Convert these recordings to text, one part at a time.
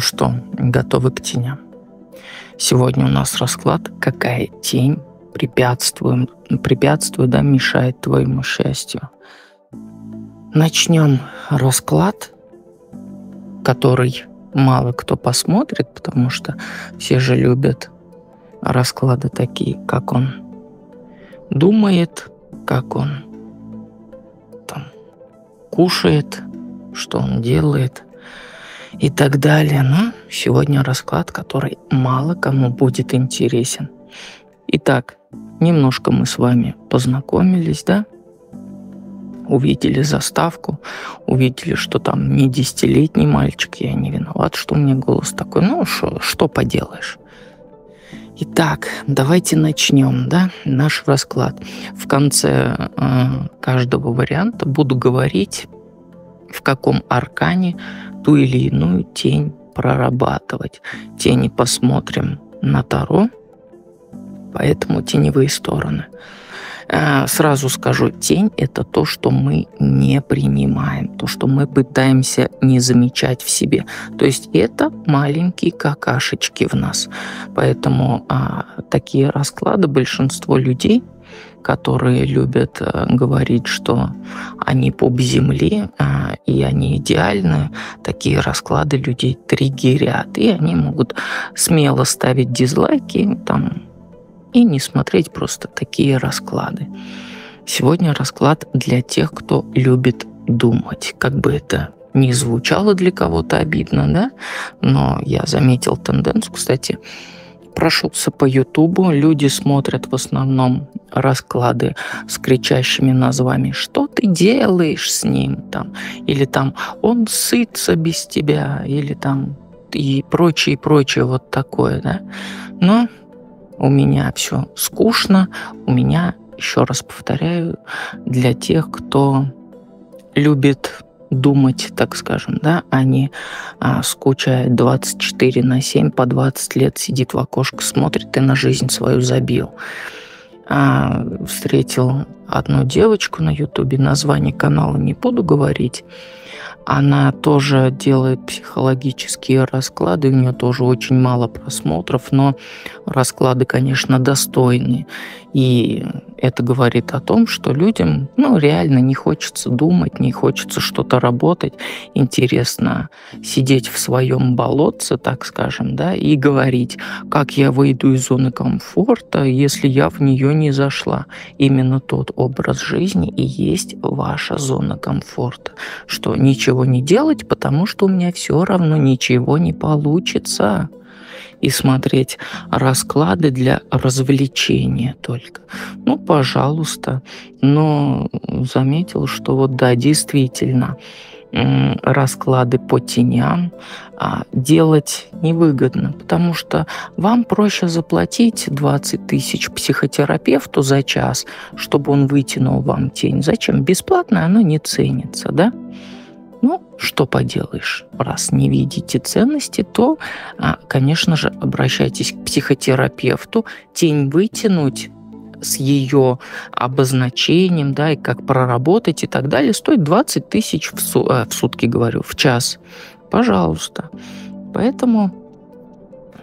Что, готовы к теням? Сегодня у нас расклад «Какая тень препятствует, препятствует да, мешает твоему счастью?» Начнем расклад, который мало кто посмотрит, потому что все же любят расклады такие, как он думает, как он там кушает, что он делает – и так далее. Но сегодня расклад, который мало кому будет интересен. Итак, немножко мы с вами познакомились, да? Увидели заставку, увидели, что там не десятилетний мальчик, я не виноват, что у меня голос такой. Ну, шо, что поделаешь. Итак, давайте начнем, да, наш расклад. В конце э, каждого варианта буду говорить, в каком аркане ту или иную тень прорабатывать. Тени посмотрим на Таро, поэтому теневые стороны. Э, сразу скажу, тень – это то, что мы не принимаем, то, что мы пытаемся не замечать в себе. То есть это маленькие какашечки в нас. Поэтому а, такие расклады большинство людей – которые любят э, говорить, что они пуп земли, э, и они идеальны, такие расклады людей триггерят, и они могут смело ставить дизлайки там, и не смотреть просто такие расклады. Сегодня расклад для тех, кто любит думать, как бы это не звучало для кого-то обидно, да, но я заметил тенденцию, кстати, прошелся по Ютубу, люди смотрят в основном расклады с кричащими назвами «Что ты делаешь с ним?» там, или там «Он сытся без тебя», или там и прочее, и прочее вот такое, да. Но у меня все скучно, у меня, еще раз повторяю, для тех, кто любит думать, так скажем, да, а не а, скучает 24 на 7, по 20 лет сидит в окошко, смотрит и на жизнь свою забил. А, встретил одну девочку на ютубе, название канала не буду говорить, она тоже делает психологические расклады, у нее тоже очень мало просмотров, но расклады, конечно, достойные. И это говорит о том, что людям ну, реально не хочется думать, не хочется что-то работать. Интересно сидеть в своем болотце, так скажем, да, и говорить, как я выйду из зоны комфорта, если я в нее не зашла. Именно тот образ жизни и есть ваша зона комфорта. Что ничего не делать, потому что у меня все равно ничего не получится и смотреть расклады для развлечения только. Ну, пожалуйста. Но заметил, что вот да, действительно, расклады по теням а, делать невыгодно, потому что вам проще заплатить 20 тысяч психотерапевту за час, чтобы он вытянул вам тень. Зачем? Бесплатно оно не ценится, да? Ну, что поделаешь, раз не видите ценности, то, а, конечно же, обращайтесь к психотерапевту. Тень вытянуть с ее обозначением, да, и как проработать и так далее, стоит 20 тысяч в, су- э, в сутки, говорю, в час. Пожалуйста. Поэтому,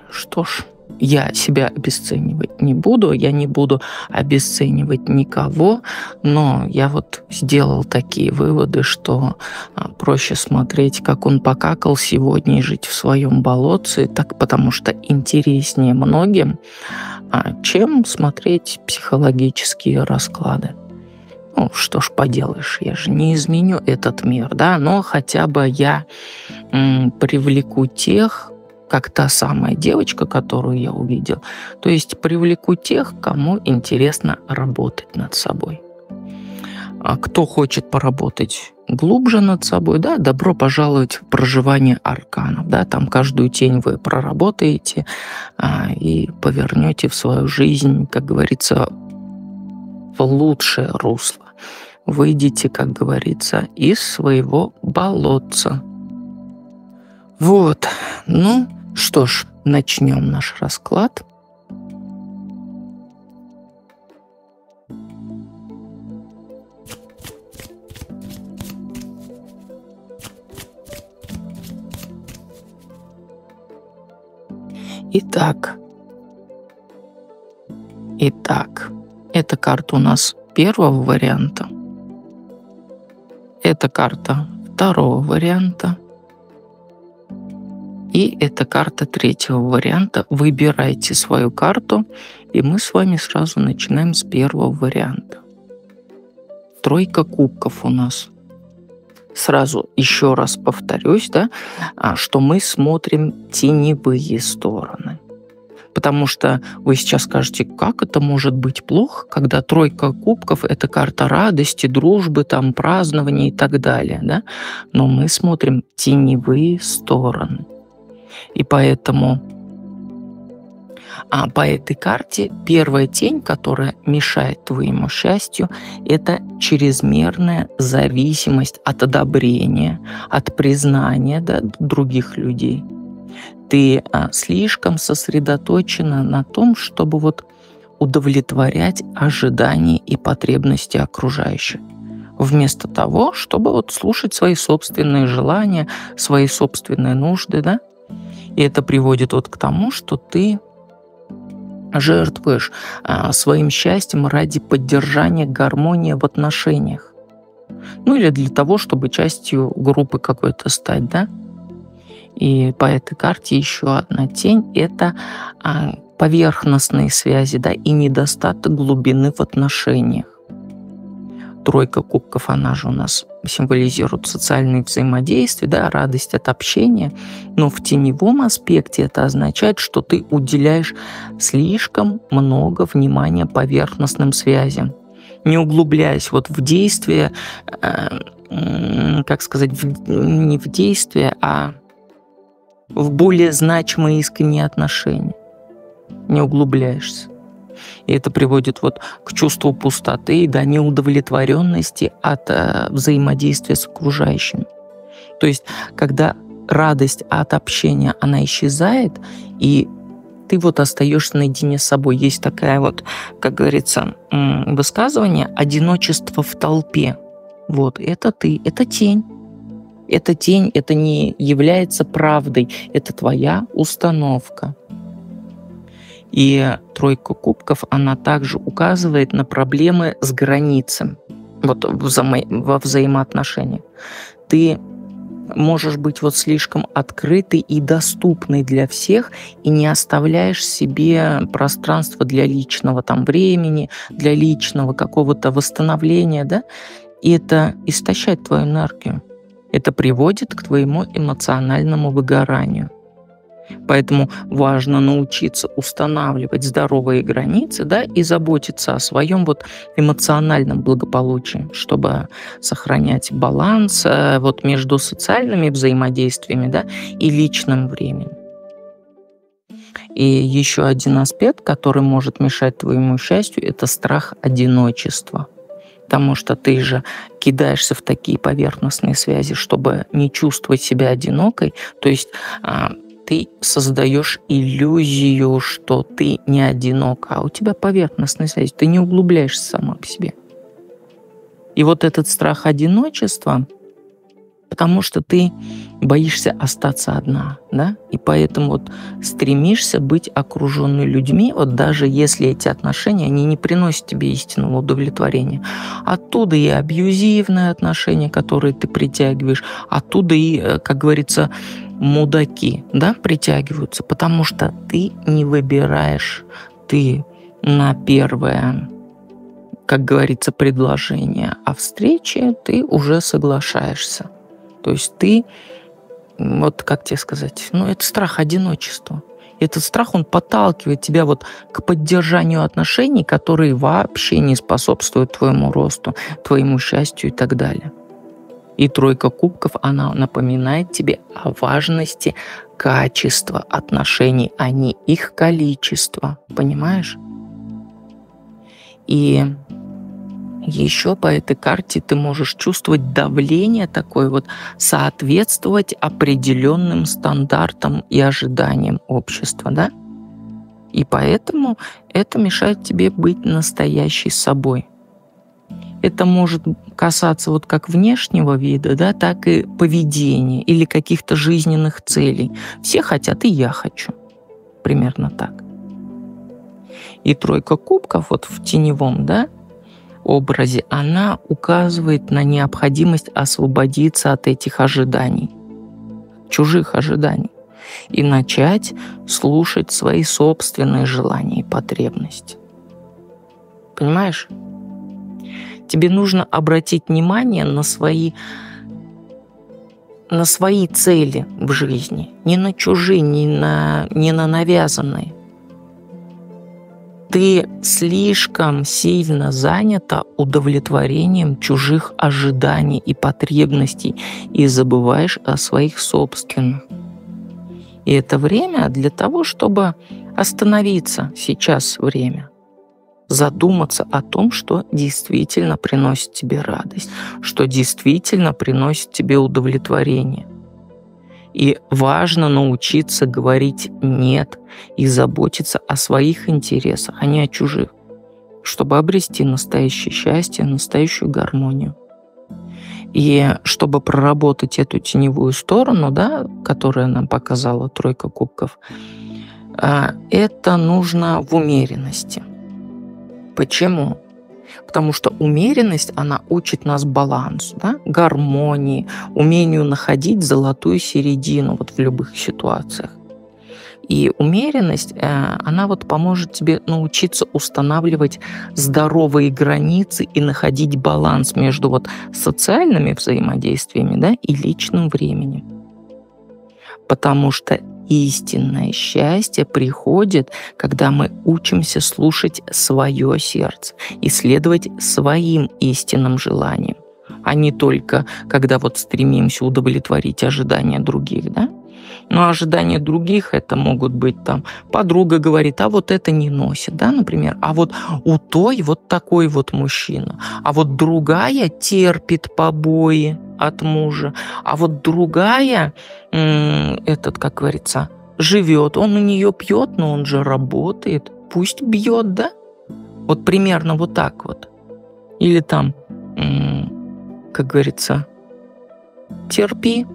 что ж, я себя обесценивать не буду, я не буду обесценивать никого, но я вот сделал такие выводы, что а, проще смотреть, как он покакал сегодня и жить в своем болотце, так потому что интереснее многим, а, чем смотреть психологические расклады. Ну, что ж поделаешь, я же не изменю этот мир, да, но хотя бы я м, привлеку тех, как та самая девочка, которую я увидел. То есть привлеку тех, кому интересно работать над собой. А кто хочет поработать глубже над собой, да, добро пожаловать в проживание арканов, да, там каждую тень вы проработаете а, и повернете в свою жизнь, как говорится, в лучшее русло. Выйдите, как говорится, из своего болотца. Вот, ну, что ж, начнем наш расклад. Итак, итак, эта карта у нас первого варианта. Это карта второго варианта. И это карта третьего варианта. Выбирайте свою карту, и мы с вами сразу начинаем с первого варианта. Тройка кубков у нас. Сразу еще раз повторюсь, да, а, что мы смотрим теневые стороны. Потому что вы сейчас скажете, как это может быть плохо, когда тройка кубков – это карта радости, дружбы, там, празднования и так далее. Да? Но мы смотрим теневые стороны. И поэтому а по этой карте первая тень, которая мешает твоему счастью, это чрезмерная зависимость от одобрения, от признания да, других людей – ты а, слишком сосредоточена на том, чтобы вот удовлетворять ожидания и потребности окружающих вместо того, чтобы вот слушать свои собственные желания, свои собственные нужды, да? И это приводит вот к тому, что ты жертвуешь а, своим счастьем ради поддержания гармонии в отношениях. Ну или для того, чтобы частью группы какой-то стать, да? И по этой карте еще одна тень – это а, поверхностные связи да, и недостаток глубины в отношениях. Тройка кубков, она же у нас символизирует социальные взаимодействия, да, радость от общения. Но в теневом аспекте это означает, что ты уделяешь слишком много внимания поверхностным связям, не углубляясь вот в действие, э, как сказать, в, не в действие, а в более значимые искренние отношения. Не углубляешься. И это приводит вот к чувству пустоты, да, неудовлетворенности от э, взаимодействия с окружающим. То есть, когда радость от общения, она исчезает, и ты вот остаешься наедине с собой. Есть такая вот, как говорится, высказывание «одиночество в толпе». Вот, это ты, это тень. Эта тень, это не является правдой, это твоя установка. И тройка кубков, она также указывает на проблемы с границами вот во взаимоотношениях. Ты можешь быть вот слишком открытый и доступный для всех и не оставляешь себе пространства для личного там времени, для личного какого-то восстановления, да, и это истощает твою энергию. Это приводит к твоему эмоциональному выгоранию. Поэтому важно научиться устанавливать здоровые границы да, и заботиться о своем вот эмоциональном благополучии, чтобы сохранять баланс э, вот между социальными взаимодействиями да, и личным временем. И еще один аспект, который может мешать твоему счастью, это страх одиночества – потому что ты же кидаешься в такие поверхностные связи, чтобы не чувствовать себя одинокой. То есть а, ты создаешь иллюзию, что ты не одинок, а у тебя поверхностная связь, ты не углубляешься сама по себе. И вот этот страх одиночества, потому что ты боишься остаться одна, да, и поэтому вот стремишься быть окруженной людьми, вот даже если эти отношения, они не приносят тебе истинного удовлетворения. Оттуда и абьюзивные отношения, которые ты притягиваешь, оттуда и, э, как говорится, мудаки, да, притягиваются, потому что ты не выбираешь, ты на первое как говорится, предложение, а встрече ты уже соглашаешься. То есть ты, вот как тебе сказать, ну это страх одиночества. Этот страх, он подталкивает тебя вот к поддержанию отношений, которые вообще не способствуют твоему росту, твоему счастью и так далее. И тройка кубков, она напоминает тебе о важности качества отношений, а не их количества. Понимаешь? И еще по этой карте ты можешь чувствовать давление такое вот, соответствовать определенным стандартам и ожиданиям общества, да? И поэтому это мешает тебе быть настоящей собой. Это может касаться вот как внешнего вида, да, так и поведения или каких-то жизненных целей. Все хотят, и я хочу. примерно так. И тройка кубков вот в теневом, да, образе, она указывает на необходимость освободиться от этих ожиданий, чужих ожиданий, и начать слушать свои собственные желания и потребности. Понимаешь? Тебе нужно обратить внимание на свои на свои цели в жизни, не на чужие, не на, не на навязанные ты слишком сильно занята удовлетворением чужих ожиданий и потребностей и забываешь о своих собственных. И это время для того, чтобы остановиться сейчас время, задуматься о том, что действительно приносит тебе радость, что действительно приносит тебе удовлетворение – и важно научиться говорить «нет» и заботиться о своих интересах, а не о чужих, чтобы обрести настоящее счастье, настоящую гармонию. И чтобы проработать эту теневую сторону, да, которая нам показала тройка кубков, а, это нужно в умеренности. Почему? Потому что умеренность, она учит нас балансу, да? гармонии, умению находить золотую середину вот в любых ситуациях. И умеренность, э, она вот поможет тебе научиться устанавливать здоровые границы и находить баланс между вот социальными взаимодействиями да, и личным временем. Потому что истинное счастье приходит, когда мы учимся слушать свое сердце, исследовать своим истинным желаниям, а не только когда вот стремимся удовлетворить ожидания других, да? Но ожидания других это могут быть там, подруга говорит, а вот это не носит, да, например, а вот у той вот такой вот мужчина, а вот другая терпит побои от мужа, а вот другая, этот, как говорится, живет, он у нее пьет, но он же работает, пусть бьет, да? Вот примерно вот так вот. Или там, как говорится, терпи,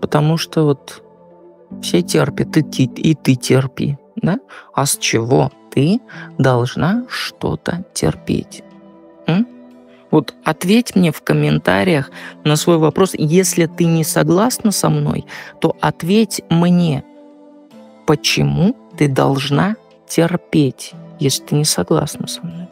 потому что вот все терпят, и ты, и ты терпи. Да? А с чего ты должна что-то терпеть? М? Вот ответь мне в комментариях на свой вопрос. Если ты не согласна со мной, то ответь мне, почему ты должна терпеть, если ты не согласна со мной.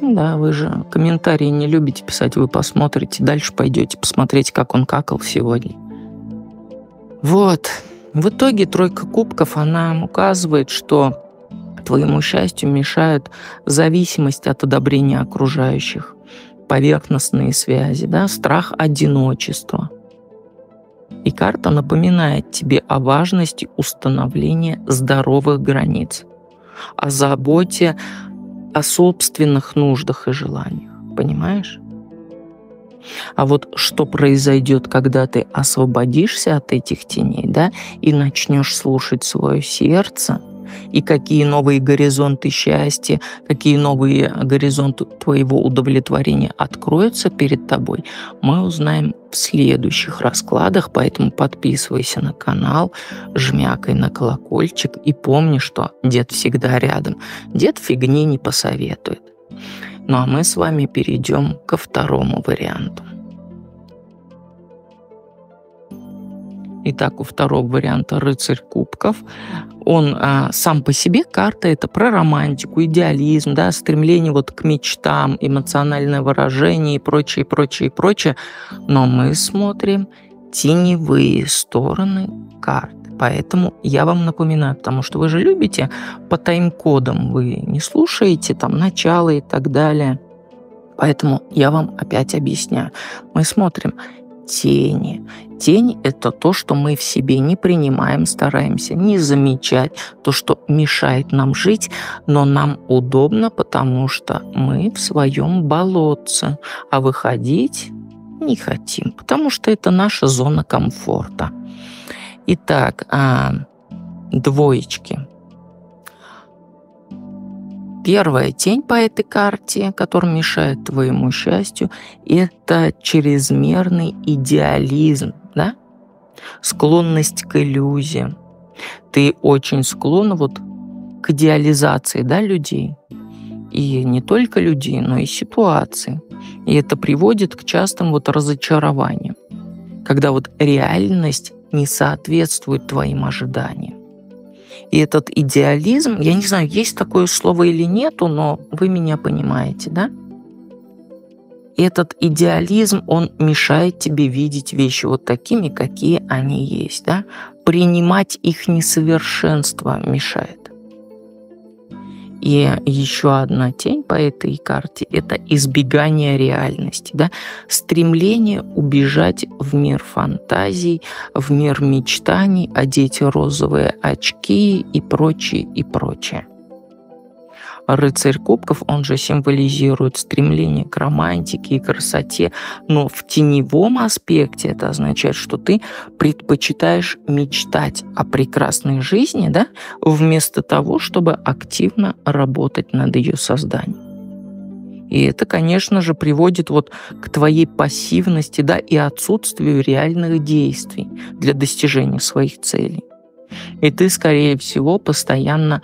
Да, вы же комментарии не любите писать, вы посмотрите, дальше пойдете посмотреть, как он какал сегодня. Вот. В итоге тройка кубков, она указывает, что твоему счастью мешают зависимость от одобрения окружающих, поверхностные связи, да, страх одиночества. И карта напоминает тебе о важности установления здоровых границ, о заботе о собственных нуждах и желаниях. Понимаешь? А вот что произойдет, когда ты освободишься от этих теней, да, и начнешь слушать свое сердце, и какие новые горизонты счастья, какие новые горизонты твоего удовлетворения откроются перед тобой, мы узнаем в следующих раскладах, поэтому подписывайся на канал, жмякай на колокольчик и помни, что дед всегда рядом. Дед фигни не посоветует. Ну а мы с вами перейдем ко второму варианту. Итак, у второго варианта рыцарь кубков. Он а, сам по себе карта это про романтику, идеализм, да, стремление вот к мечтам, эмоциональное выражение и прочее, прочее, прочее. Но мы смотрим теневые стороны карты. Поэтому я вам напоминаю, потому что вы же любите по тайм-кодам, вы не слушаете там начало и так далее. Поэтому я вам опять объясняю. Мы смотрим тени. Тень – это то, что мы в себе не принимаем, стараемся не замечать, то, что мешает нам жить, но нам удобно, потому что мы в своем болотце, а выходить не хотим, потому что это наша зона комфорта. Итак, а, двоечки. Первая тень по этой карте, которая мешает твоему счастью, это чрезмерный идеализм, да? склонность к иллюзиям, Ты очень склонна вот к идеализации да, людей. И не только людей, но и ситуации. И это приводит к частым вот разочарованиям, когда вот реальность не соответствует твоим ожиданиям. И этот идеализм, я не знаю, есть такое слово или нету, но вы меня понимаете, да? Этот идеализм, он мешает тебе видеть вещи вот такими, какие они есть, да? Принимать их несовершенство мешает. И еще одна тень по этой карте – это избегание реальности, да? стремление убежать в мир фантазий, в мир мечтаний, одеть розовые очки и прочее, и прочее. Рыцарь кубков, он же символизирует стремление к романтике и красоте, но в теневом аспекте это означает, что ты предпочитаешь мечтать о прекрасной жизни, да, вместо того, чтобы активно работать над ее созданием. И это, конечно же, приводит вот к твоей пассивности, да, и отсутствию реальных действий для достижения своих целей. И ты, скорее всего, постоянно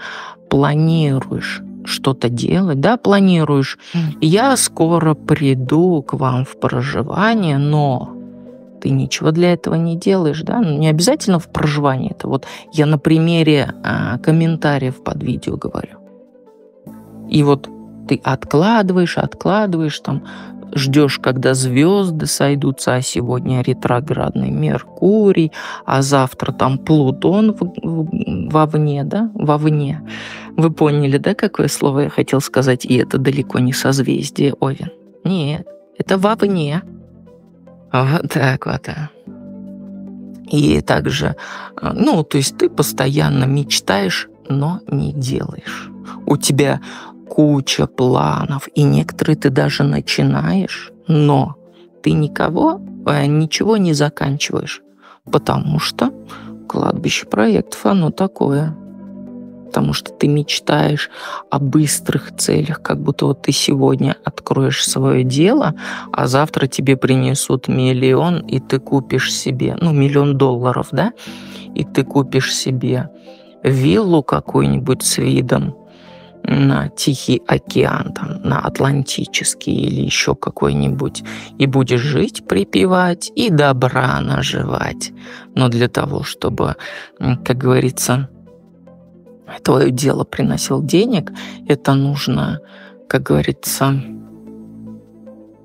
планируешь что-то делать, да, планируешь. Я скоро приду к вам в проживание, но ты ничего для этого не делаешь, да, ну, не обязательно в проживании. Это вот я на примере а, комментариев под видео говорю. И вот ты откладываешь, откладываешь, там ждешь, когда звезды сойдутся, а сегодня ретроградный Меркурий, а завтра там Плутон в, в, вовне, да, вовне. Вы поняли, да, какое слово я хотел сказать? И это далеко не созвездие Овен. Нет, это вовне. Вот так вот. И также, ну, то есть ты постоянно мечтаешь, но не делаешь. У тебя куча планов, и некоторые ты даже начинаешь, но ты никого, э, ничего не заканчиваешь, потому что кладбище проектов, оно такое. Потому что ты мечтаешь о быстрых целях, как будто вот ты сегодня откроешь свое дело, а завтра тебе принесут миллион, и ты купишь себе, ну, миллион долларов, да, и ты купишь себе виллу какую-нибудь с видом на Тихий океан, там, на Атлантический или еще какой-нибудь, и будешь жить, припевать и добра наживать. Но для того, чтобы, как говорится, твое дело приносил денег, это нужно, как говорится,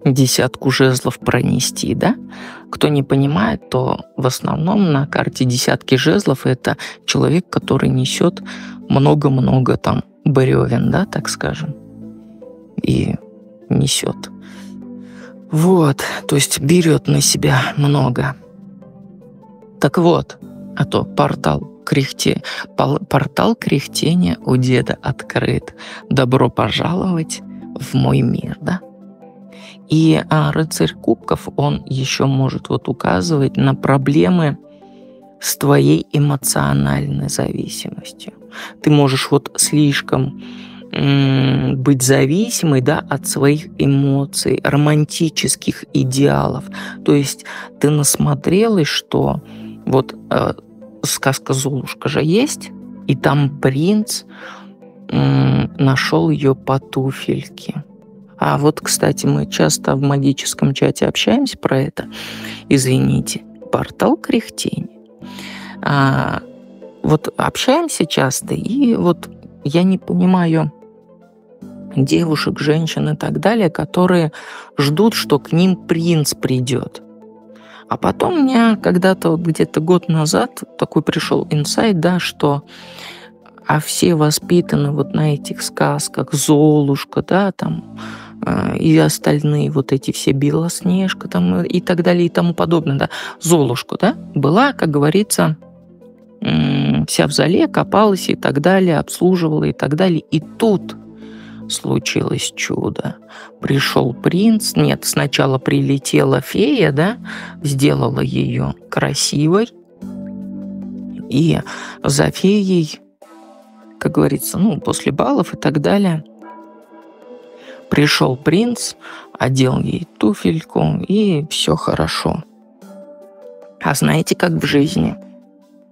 десятку жезлов пронести, да? Кто не понимает, то в основном на карте десятки жезлов это человек, который несет много-много там бревен, да, так скажем, и несет. Вот, то есть берет на себя много. Так вот, а то портал кряхте, портал кряхтения у деда открыт. Добро пожаловать в мой мир, да? И а, рыцарь кубков, он еще может вот указывать на проблемы с твоей эмоциональной зависимостью. Ты можешь вот слишком быть зависимой да, от своих эмоций, романтических идеалов. То есть ты насмотрелась, что вот э, сказка Золушка же есть, и там принц нашел ее по туфельке. А вот, кстати, мы часто в магическом чате общаемся про это. Извините, портал кряхтения. А, вот общаемся часто, и вот я не понимаю девушек, женщин и так далее, которые ждут, что к ним принц придет. А потом у меня когда-то вот где-то год назад такой пришел инсайт, да, что а все воспитаны вот на этих сказках, Золушка, да, там, э, и остальные вот эти все Белоснежка там и так далее и тому подобное, да, Золушка, да, была, как говорится, вся в зале, копалась и так далее, обслуживала и так далее. И тут случилось чудо. Пришел принц, нет, сначала прилетела фея, да, сделала ее красивой, и за феей, как говорится, ну, после балов и так далее, пришел принц, одел ей туфельку, и все хорошо. А знаете, как в жизни –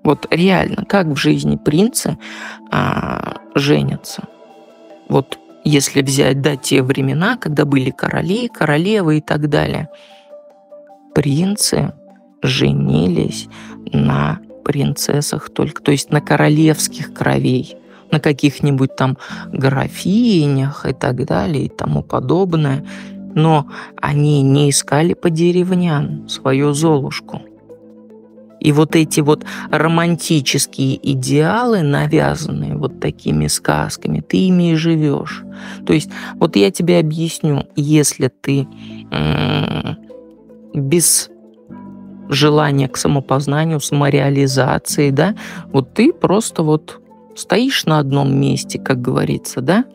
Вот реально, как в жизни принцы а, женятся? Вот если взять, да, те времена, когда были короли, королевы и так далее, принцы женились на принцессах только, то есть на королевских кровей, на каких-нибудь там графинях и так далее и тому подобное. Но они не искали по деревням свою Золушку. И вот эти вот романтические идеалы, навязанные вот такими сказками, ты ими и живешь. То есть вот я тебе объясню, если ты без желания к самопознанию, самореализации, да, вот ты просто вот стоишь на одном месте, как говорится, да,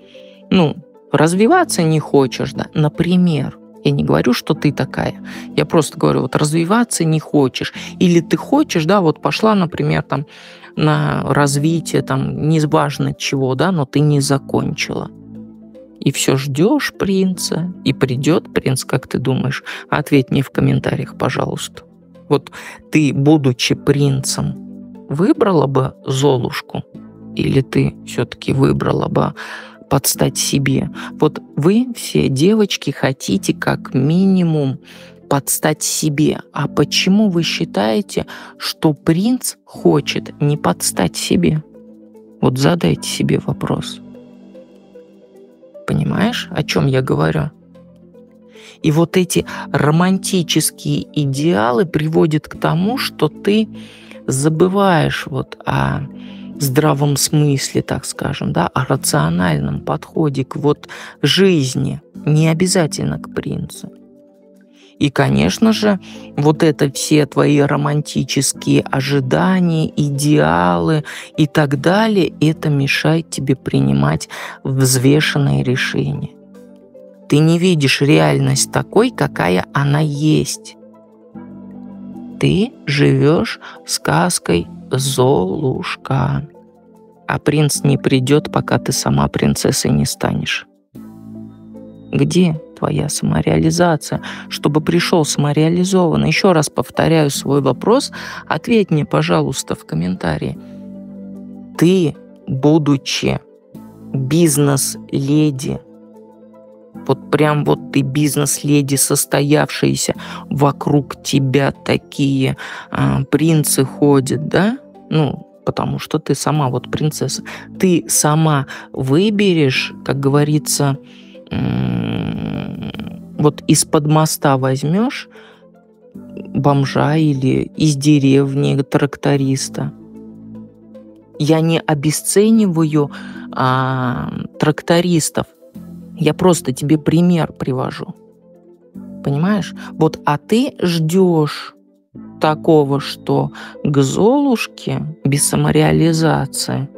ну, развиваться не хочешь, да, например, я не говорю, что ты такая. Я просто говорю, вот развиваться не хочешь. Или ты хочешь, да, вот пошла, например, там на развитие, там, неважно чего, да, но ты не закончила. И все ждешь принца, и придет принц, как ты думаешь? Ответь мне в комментариях, пожалуйста. Вот ты, будучи принцем, выбрала бы Золушку? Или ты все-таки выбрала бы подстать себе. Вот вы все девочки хотите как минимум подстать себе. А почему вы считаете, что принц хочет не подстать себе? Вот задайте себе вопрос. Понимаешь, о чем я говорю? И вот эти романтические идеалы приводят к тому, что ты забываешь вот о здравом смысле, так скажем, да, о рациональном подходе к вот жизни, не обязательно к принцу. И, конечно же, вот это все твои романтические ожидания, идеалы и так далее, это мешает тебе принимать взвешенные решения. Ты не видишь реальность такой, какая она есть. Ты живешь сказкой Золушка а принц не придет, пока ты сама принцессой не станешь. Где твоя самореализация? Чтобы пришел самореализованный. Еще раз повторяю свой вопрос. Ответь мне, пожалуйста, в комментарии. Ты, будучи бизнес-леди, вот прям вот ты бизнес-леди, состоявшиеся, вокруг тебя такие а, принцы ходят, да? Ну, потому что ты сама вот принцесса. Ты сама выберешь, как говорится, вот из-под моста возьмешь бомжа или из деревни тракториста. Я не обесцениваю а, трактористов. Я просто тебе пример привожу. Понимаешь? Вот, а ты ждешь такого, что к Золушке без самореализации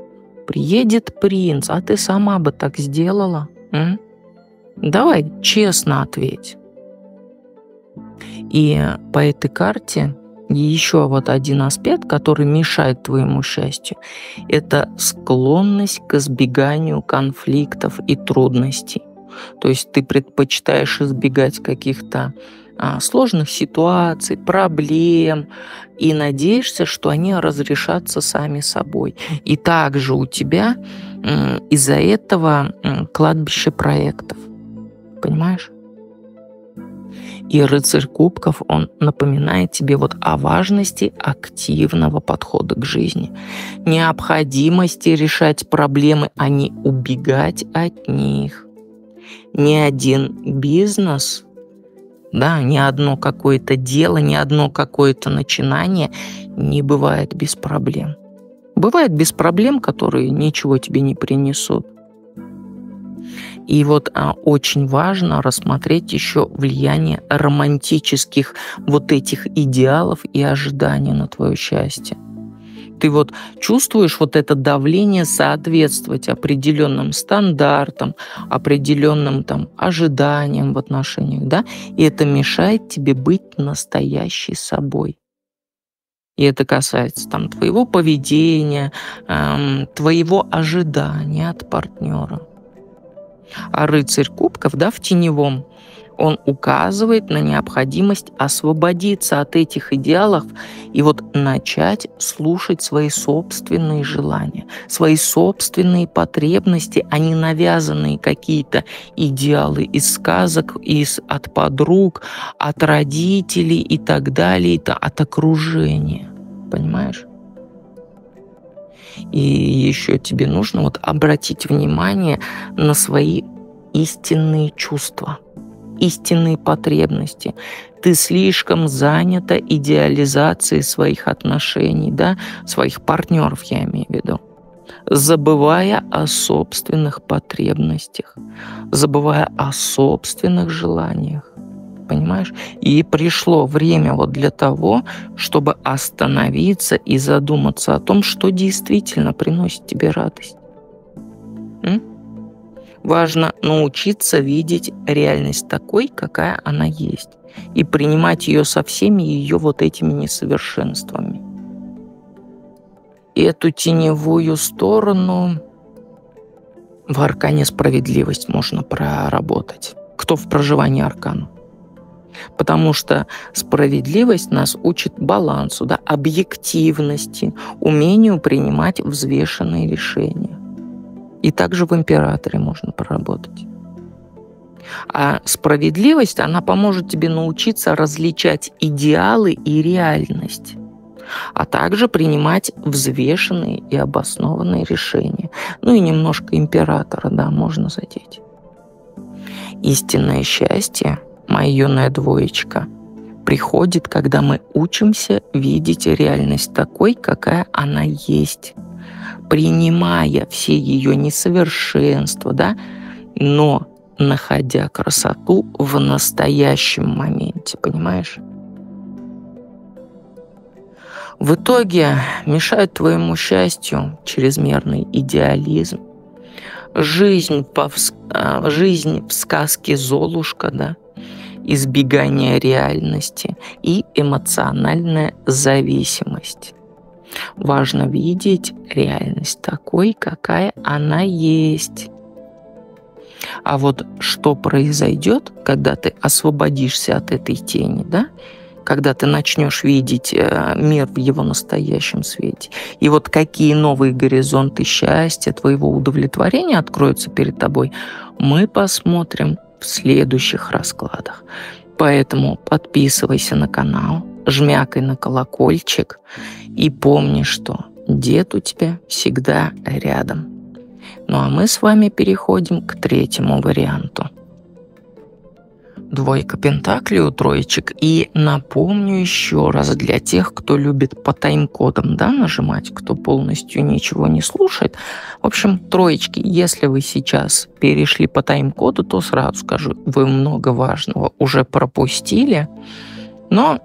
приедет принц, а ты сама бы так сделала? М? Давай честно ответь. И по этой карте еще вот один аспект, который мешает твоему счастью, это склонность к избеганию конфликтов и трудностей. То есть ты предпочитаешь избегать каких-то сложных ситуаций, проблем, и надеешься, что они разрешатся сами собой. И также у тебя из-за этого кладбище проектов. Понимаешь? И рыцарь кубков, он напоминает тебе вот о важности активного подхода к жизни, необходимости решать проблемы, а не убегать от них. Ни один бизнес да, ни одно какое-то дело, ни одно какое-то начинание не бывает без проблем. Бывает без проблем, которые ничего тебе не принесут. И вот а, очень важно рассмотреть еще влияние романтических вот этих идеалов и ожиданий на твое счастье ты вот чувствуешь вот это давление соответствовать определенным стандартам, определенным там ожиданиям в отношениях, да, и это мешает тебе быть настоящей собой. И это касается там твоего поведения, эм, твоего ожидания от партнера. А рыцарь кубков, да, в теневом, Он указывает на необходимость освободиться от этих идеалов и вот начать слушать свои собственные желания, свои собственные потребности, а не навязанные какие-то идеалы из сказок, из, от подруг, от родителей и так далее, от окружения. Понимаешь? И еще тебе нужно вот обратить внимание на свои истинные чувства, истинные потребности. Ты слишком занята идеализацией своих отношений, да, своих партнеров, я имею в виду, забывая о собственных потребностях, забывая о собственных желаниях понимаешь? И пришло время вот для того, чтобы остановиться и задуматься о том, что действительно приносит тебе радость. М? Важно научиться видеть реальность такой, какая она есть, и принимать ее со всеми ее вот этими несовершенствами. И эту теневую сторону в аркане справедливость можно проработать. Кто в проживании аркана? Потому что справедливость нас учит балансу, да, объективности, умению принимать взвешенные решения. И также в императоре можно поработать. А справедливость, она поможет тебе научиться различать идеалы и реальность, а также принимать взвешенные и обоснованные решения. Ну и немножко императора, да, можно задеть. Истинное счастье, моя юная двоечка, приходит, когда мы учимся видеть реальность такой, какая она есть принимая все ее несовершенства, да, но находя красоту в настоящем моменте, понимаешь? В итоге мешает твоему счастью чрезмерный идеализм, жизнь, по, а, жизнь в сказке Золушка, да, избегание реальности и эмоциональная зависимость. Важно видеть реальность такой, какая она есть. А вот что произойдет, когда ты освободишься от этой тени, да? когда ты начнешь видеть э, мир в его настоящем свете. И вот какие новые горизонты счастья, твоего удовлетворения откроются перед тобой, мы посмотрим в следующих раскладах. Поэтому подписывайся на канал, жмякай на колокольчик и помни, что дед у тебя всегда рядом. Ну а мы с вами переходим к третьему варианту. Двойка пентаклей у троечек. И напомню еще раз для тех, кто любит по тайм-кодам да, нажимать, кто полностью ничего не слушает. В общем, троечки, если вы сейчас перешли по тайм-коду, то сразу скажу, вы много важного уже пропустили. Но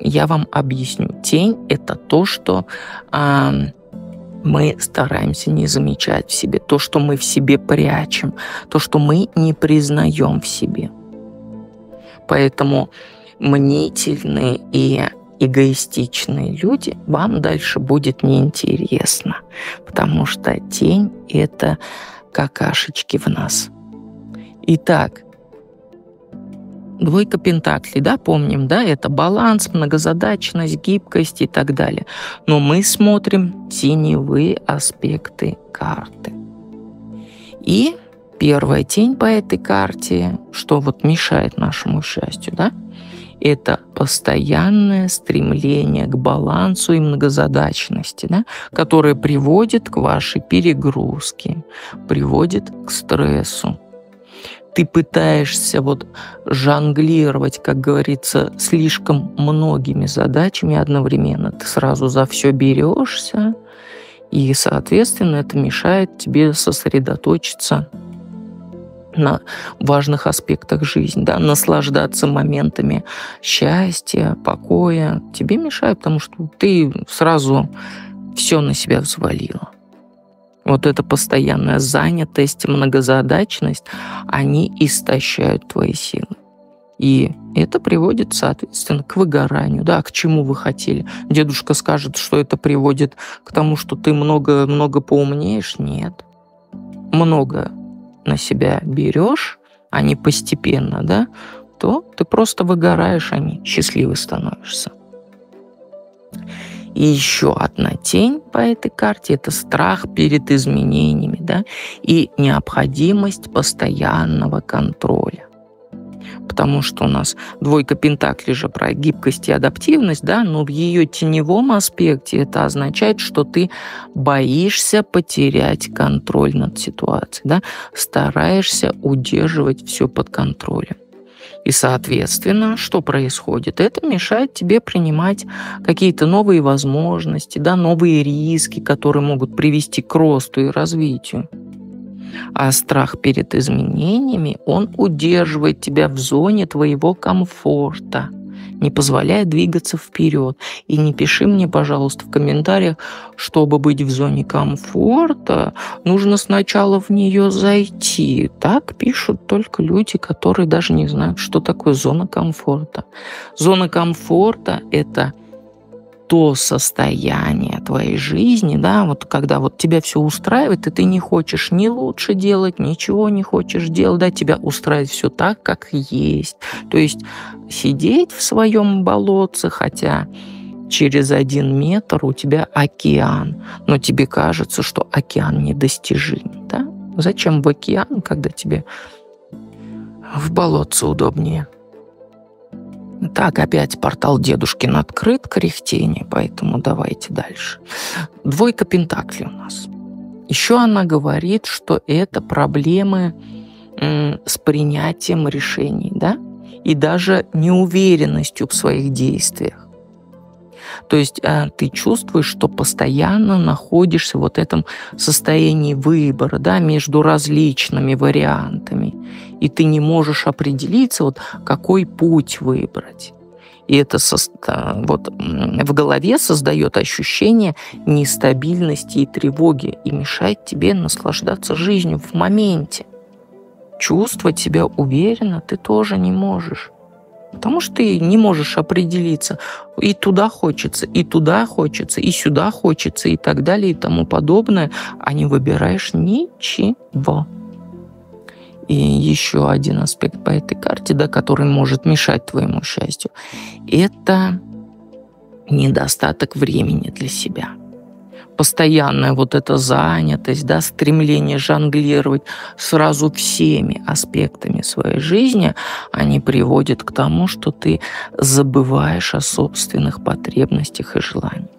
я вам объясню. Тень — это то, что а, мы стараемся не замечать в себе, то, что мы в себе прячем, то, что мы не признаем в себе. Поэтому мнительные и эгоистичные люди, вам дальше будет неинтересно, потому что тень — это какашечки в нас. Итак, Двойка пентаклей, да, помним, да, это баланс, многозадачность, гибкость и так далее. Но мы смотрим теневые аспекты карты. И первая тень по этой карте, что вот мешает нашему счастью, да, это постоянное стремление к балансу и многозадачности, да, которое приводит к вашей перегрузке, приводит к стрессу, ты пытаешься вот жонглировать, как говорится, слишком многими задачами одновременно. Ты сразу за все берешься, и, соответственно, это мешает тебе сосредоточиться на важных аспектах жизни, да, наслаждаться моментами счастья, покоя. Тебе мешает, потому что ты сразу все на себя взвалила вот эта постоянная занятость, многозадачность, они истощают твои силы. И это приводит, соответственно, к выгоранию. Да, к чему вы хотели? Дедушка скажет, что это приводит к тому, что ты много-много поумнеешь. Нет. Много на себя берешь, а не постепенно, да, то ты просто выгораешь, а не счастливый становишься. И еще одна тень по этой карте – это страх перед изменениями да, и необходимость постоянного контроля. Потому что у нас двойка Пентаклей же про гибкость и адаптивность, да, но в ее теневом аспекте это означает, что ты боишься потерять контроль над ситуацией, да, стараешься удерживать все под контролем. И, соответственно, что происходит? Это мешает тебе принимать какие-то новые возможности, да, новые риски, которые могут привести к росту и развитию. А страх перед изменениями, он удерживает тебя в зоне твоего комфорта – не позволяет двигаться вперед. И не пиши мне, пожалуйста, в комментариях, чтобы быть в зоне комфорта, нужно сначала в нее зайти. Так пишут только люди, которые даже не знают, что такое зона комфорта. Зона комфорта – это то состояние твоей жизни, да, вот когда вот тебя все устраивает, и ты не хочешь ни лучше делать, ничего не хочешь делать, да, тебя устраивает все так, как есть. То есть сидеть в своем болотце, хотя через один метр у тебя океан, но тебе кажется, что океан недостижим, да? Зачем в океан, когда тебе в болотце удобнее? Так, опять портал дедушкин открыт, кряхтение, поэтому давайте дальше. Двойка Пентакли у нас. Еще она говорит, что это проблемы с принятием решений, да, и даже неуверенностью в своих действиях. То есть э, ты чувствуешь, что постоянно находишься в вот этом состоянии выбора да, между различными вариантами. И ты не можешь определиться, вот, какой путь выбрать. И это со, вот, в голове создает ощущение нестабильности и тревоги и мешает тебе наслаждаться жизнью в моменте. Чувствовать себя уверенно ты тоже не можешь. Потому что ты не можешь определиться. И туда хочется, и туда хочется, и сюда хочется, и так далее, и тому подобное. А не выбираешь ничего. И еще один аспект по этой карте, да, который может мешать твоему счастью, это недостаток времени для себя постоянная вот эта занятость, да, стремление жонглировать сразу всеми аспектами своей жизни, они приводят к тому, что ты забываешь о собственных потребностях и желаниях.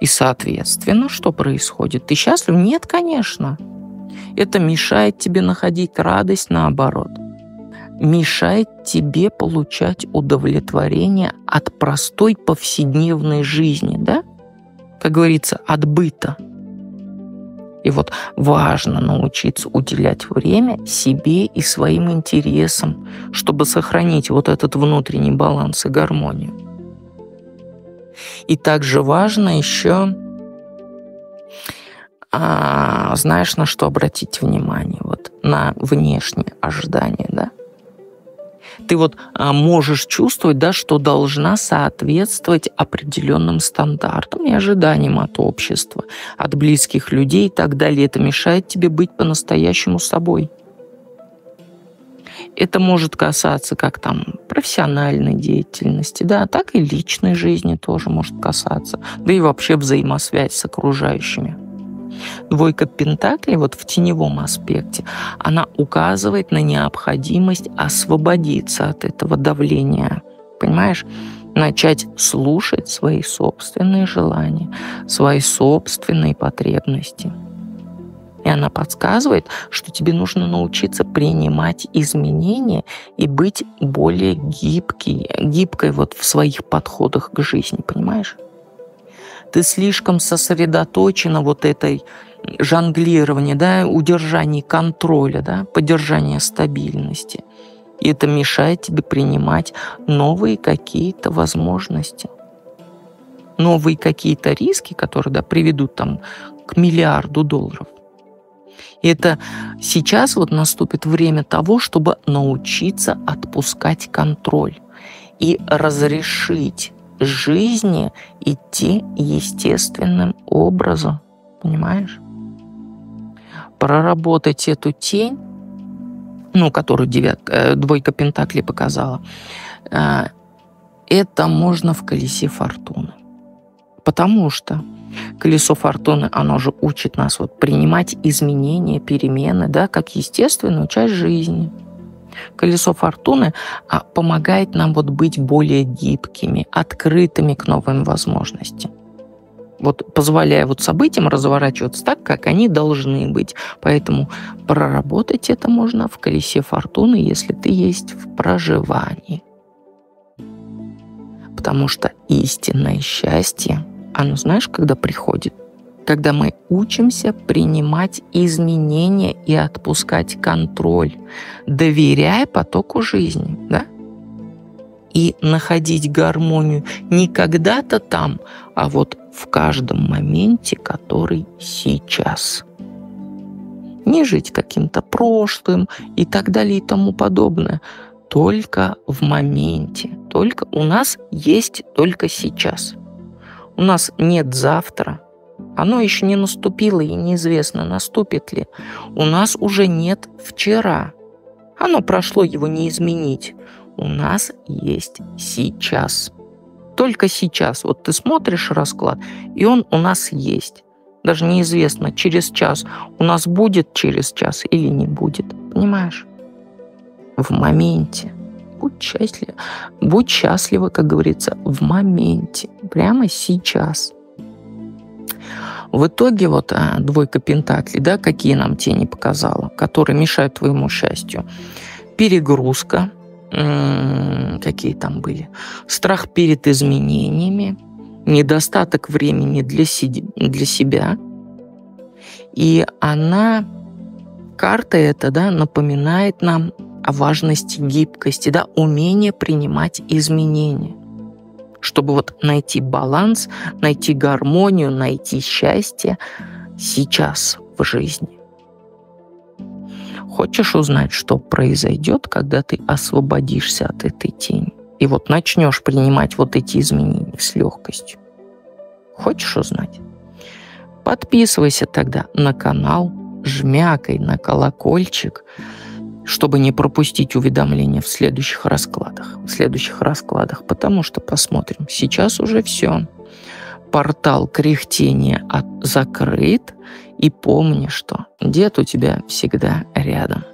И, соответственно, что происходит? Ты счастлив? Нет, конечно. Это мешает тебе находить радость наоборот. Мешает тебе получать удовлетворение от простой повседневной жизни, да? Как говорится, от быта. И вот важно научиться уделять время себе и своим интересам, чтобы сохранить вот этот внутренний баланс и гармонию. И также важно еще, а, знаешь, на что обратить внимание, вот на внешние ожидания, да? Ты вот а, можешь чувствовать, да, что должна соответствовать определенным стандартам и ожиданиям от общества, от близких людей и так далее. Это мешает тебе быть по-настоящему собой. Это может касаться как там профессиональной деятельности, да, так и личной жизни тоже может касаться, да и вообще взаимосвязь с окружающими. Двойка Пентаклей вот в теневом аспекте, она указывает на необходимость освободиться от этого давления. Понимаешь? Начать слушать свои собственные желания, свои собственные потребности. И она подсказывает, что тебе нужно научиться принимать изменения и быть более гибкой, гибкой вот в своих подходах к жизни, понимаешь? Ты слишком сосредоточена вот этой жонглировании, да, удержании контроля, да, поддержания стабильности. И это мешает тебе принимать новые какие-то возможности. Новые какие-то риски, которые да, приведут там к миллиарду долларов. И это сейчас вот наступит время того, чтобы научиться отпускать контроль и разрешить жизни идти естественным образом. Понимаешь? Проработать эту тень ну, которую девятка, э, двойка Пентаклей показала, э, это можно в колесе фортуны. Потому что колесо фортуны, оно же учит нас вот принимать изменения, перемены, да, как естественную часть жизни. Колесо фортуны а, помогает нам вот быть более гибкими, открытыми к новым возможностям. Вот позволяя вот событиям разворачиваться так, как они должны быть. Поэтому проработать это можно в колесе фортуны, если ты есть в проживании. Потому что истинное счастье, оно знаешь, когда приходит? Когда мы учимся принимать изменения и отпускать контроль, доверяя потоку жизни, да? И находить гармонию не когда-то там, а вот в каждом моменте, который сейчас. Не жить каким-то прошлым и так далее и тому подобное. Только в моменте. Только у нас есть только сейчас. У нас нет завтра. Оно еще не наступило и неизвестно, наступит ли. У нас уже нет вчера. Оно прошло, его не изменить. У нас есть сейчас только сейчас. Вот ты смотришь расклад, и он у нас есть. Даже неизвестно, через час у нас будет через час или не будет. Понимаешь? В моменте. Будь счастлив. Будь счастлива, как говорится, в моменте. Прямо сейчас. В итоге вот а, двойка пентаклей, да, какие нам тени показала, которые мешают твоему счастью. Перегрузка, какие там были, страх перед изменениями, недостаток времени для, си- для себя. И она, карта эта, да, напоминает нам о важности гибкости, да, умения принимать изменения. Чтобы вот найти баланс, найти гармонию, найти счастье сейчас в жизни. Хочешь узнать, что произойдет, когда ты освободишься от этой тени? И вот начнешь принимать вот эти изменения с легкостью. Хочешь узнать? Подписывайся тогда на канал, жмякай на колокольчик, чтобы не пропустить уведомления в следующих раскладах. В следующих раскладах, потому что посмотрим. Сейчас уже все. Портал кряхтения закрыт, и помни, что дед у тебя всегда рядом.